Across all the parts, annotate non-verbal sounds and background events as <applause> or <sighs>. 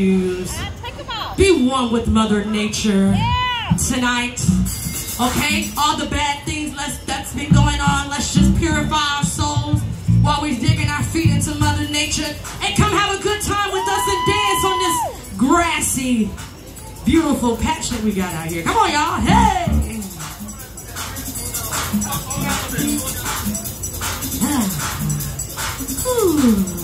shoes. Be one with Mother Nature tonight. Okay? All the bad things that's been going on, let's just purify our souls while we're digging our feet into Mother Nature. And come have a good time with us and dance on this grassy, beautiful patch that we got out here. Come on, y'all. Hey! <sighs> Hmm. Ooh.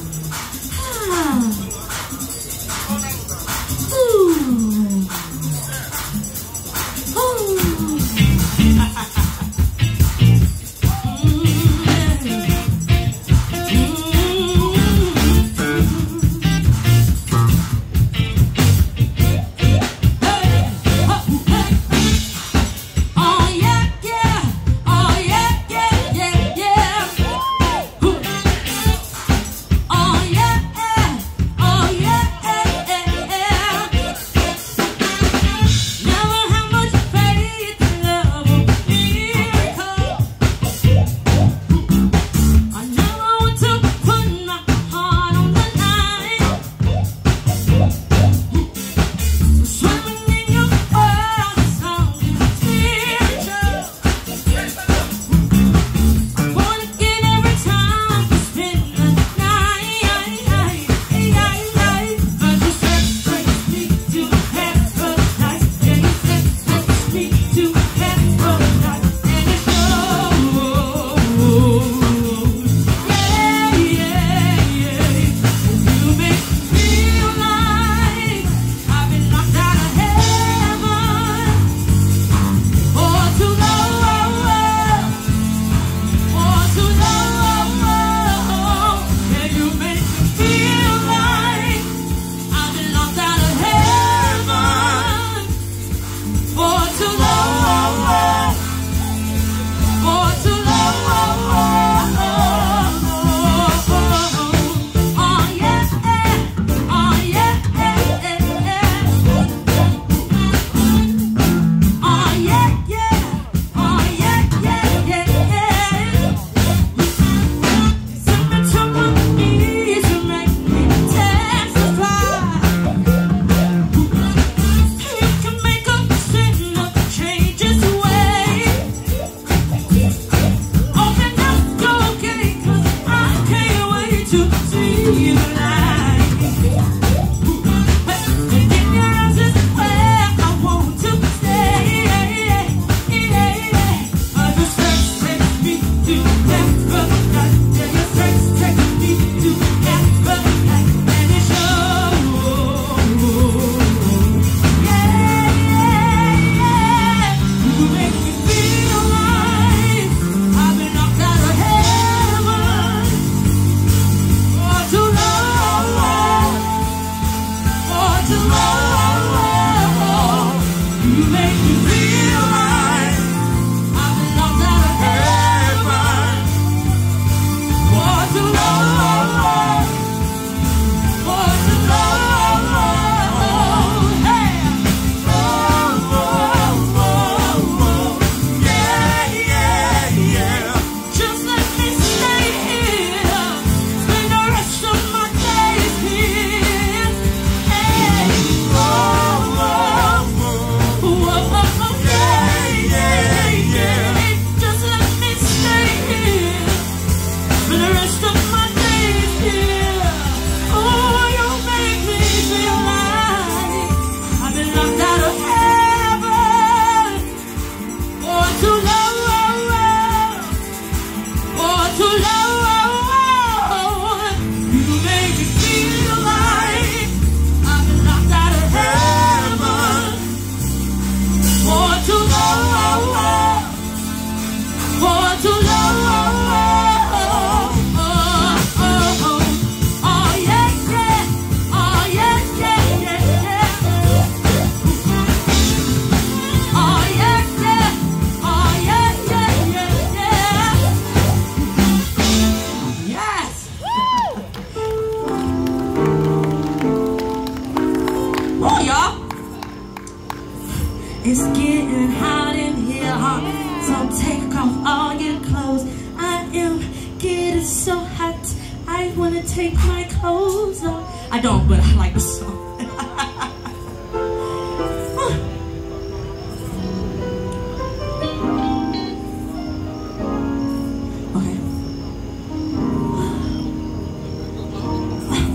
wanna take my clothes off. I don't, but I like the song. <laughs> okay.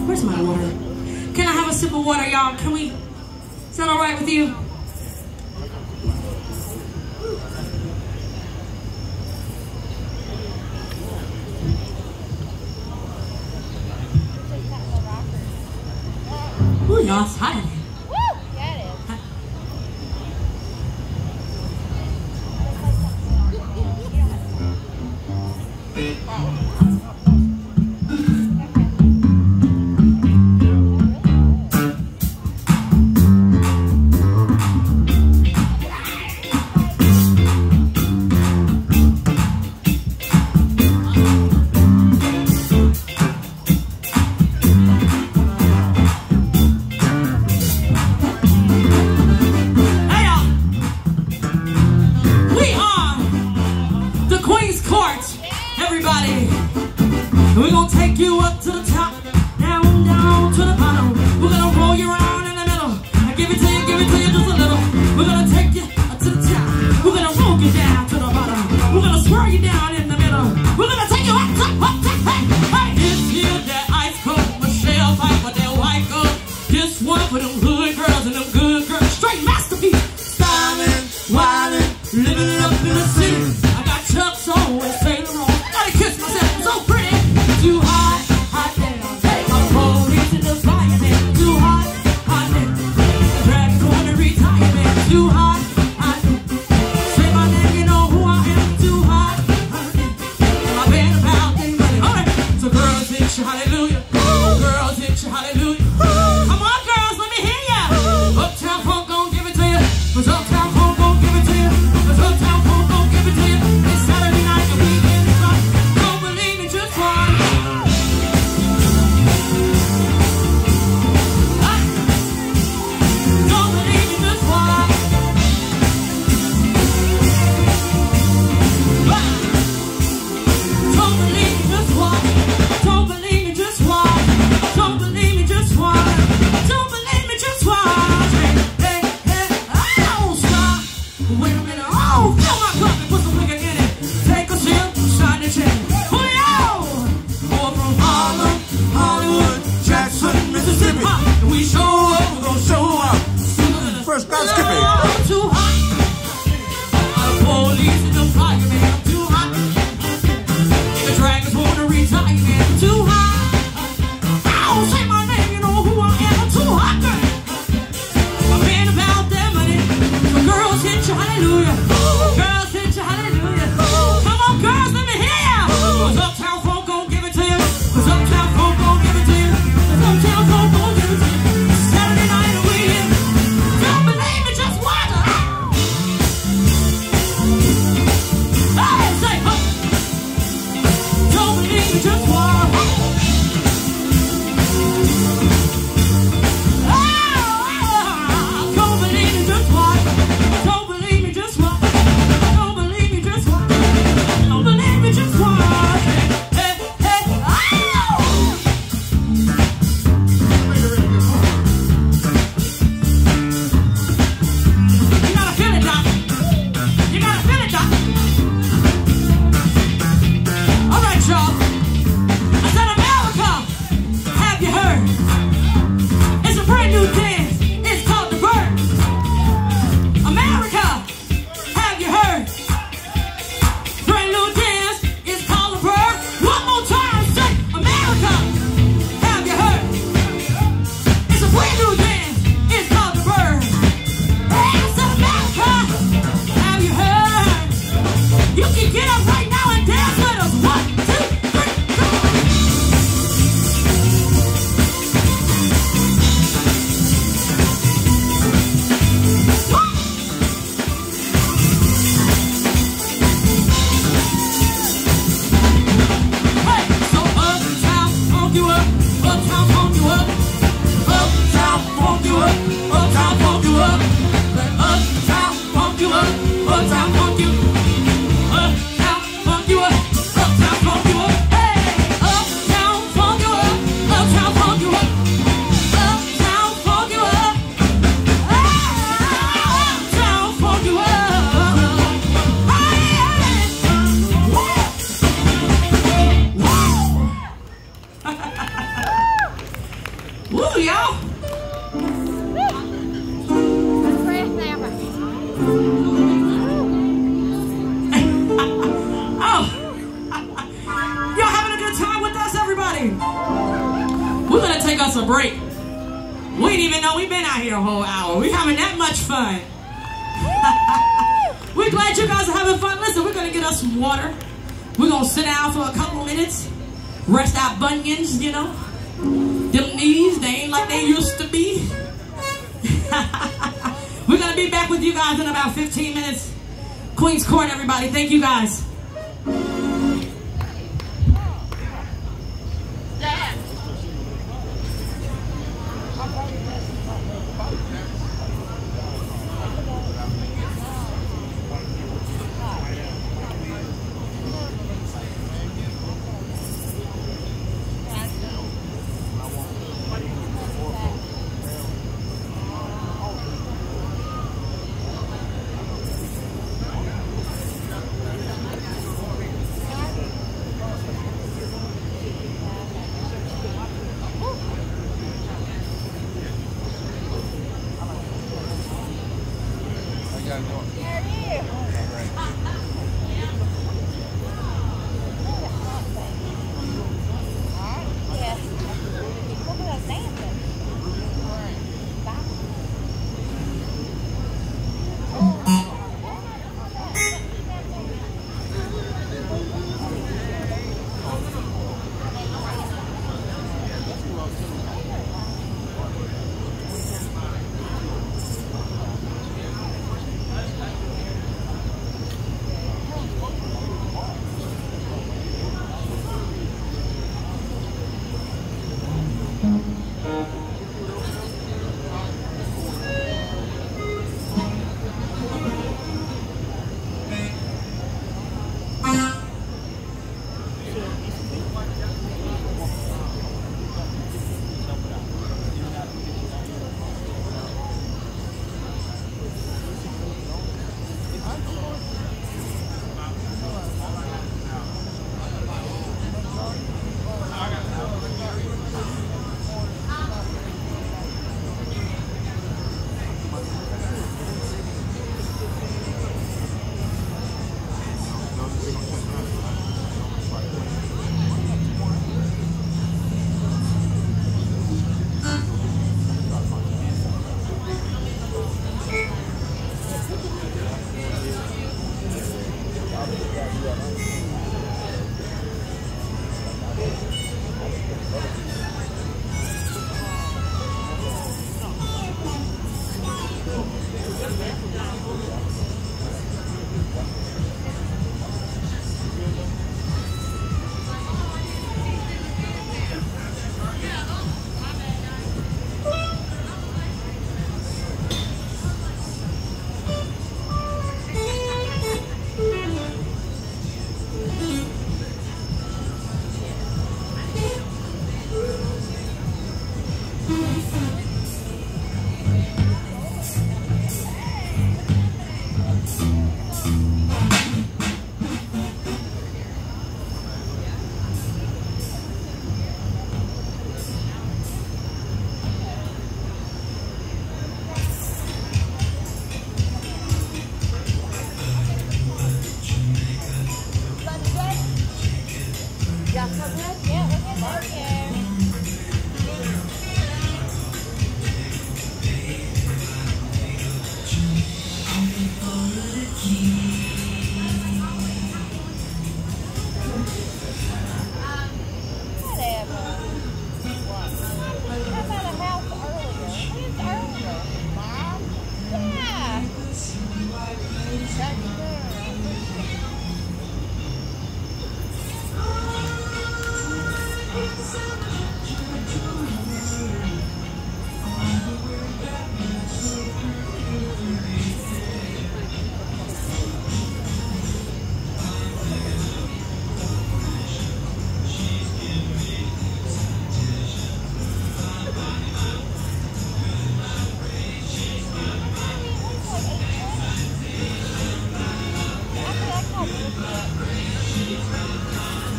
Where's my water? Can I have a sip of water, y'all? Can we? Is that all right with you? we show We didn't even know we've been out here a whole hour. We're having that much fun. <laughs> we're glad you guys are having fun. Listen, we're going to get us some water. We're to sit down for a couple minutes. Rest our bunions, you know. Them knees, they ain't like they used to be. <laughs> we're to be back with you guys in about 15 minutes. Queen's Court, everybody. Thank you guys.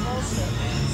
Awesome.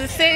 Just sit here.